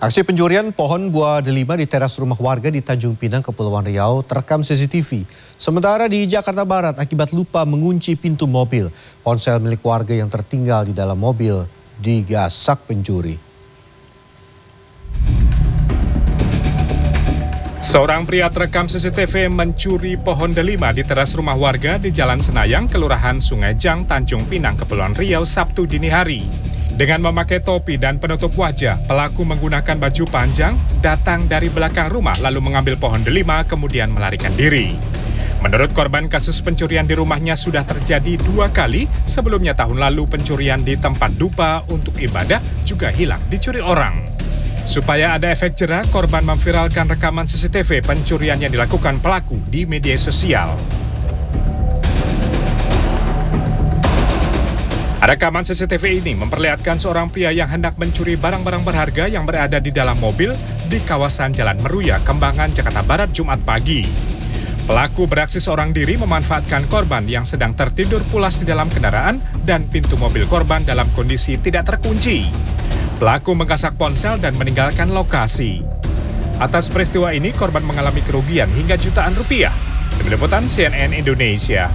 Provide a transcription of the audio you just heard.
Aksi pencurian pohon buah delima di teras rumah warga di Tanjung Pinang, Kepulauan Riau terekam CCTV. Sementara di Jakarta Barat akibat lupa mengunci pintu mobil, ponsel milik warga yang tertinggal di dalam mobil digasak pencuri. Seorang pria terekam CCTV mencuri pohon delima di teras rumah warga di Jalan Senayang, Kelurahan Sungai Jang, Tanjung Pinang, Kepulauan Riau, Sabtu dini hari. Dengan memakai topi dan penutup wajah, pelaku menggunakan baju panjang, datang dari belakang rumah lalu mengambil pohon delima kemudian melarikan diri. Menurut korban, kasus pencurian di rumahnya sudah terjadi dua kali. Sebelumnya tahun lalu pencurian di tempat dupa untuk ibadah juga hilang dicuri orang. Supaya ada efek jerah, korban memviralkan rekaman CCTV pencurian yang dilakukan pelaku di media sosial. Rekaman CCTV ini memperlihatkan seorang pria yang hendak mencuri barang-barang berharga yang berada di dalam mobil di kawasan Jalan Meruya, Kembangan, Jakarta Barat, Jumat pagi. Pelaku beraksi seorang diri memanfaatkan korban yang sedang tertidur pulas di dalam kendaraan dan pintu mobil korban dalam kondisi tidak terkunci. Pelaku menggasak ponsel dan meninggalkan lokasi. Atas peristiwa ini, korban mengalami kerugian hingga jutaan rupiah. Demi CNN Indonesia.